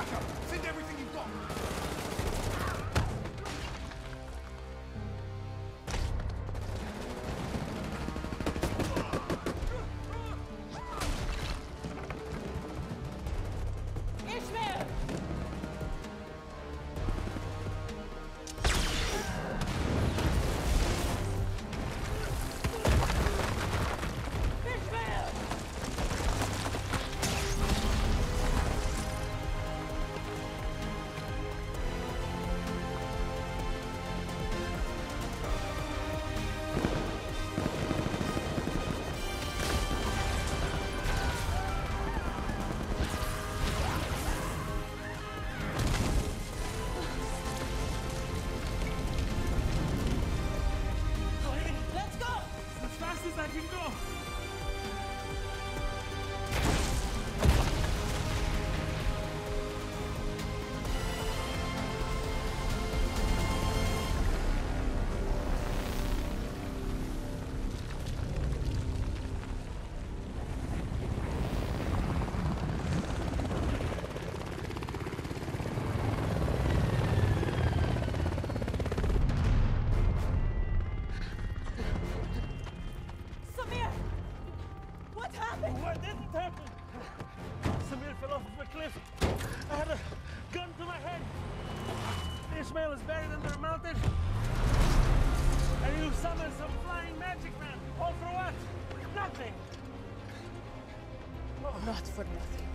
backup. 再听众。Happened? Samir fell off of a cliff. I had a gun to my head. Ishmael is buried under a mountain. And you summoned some flying magic man. All for what? Nothing. Oh. Not for nothing.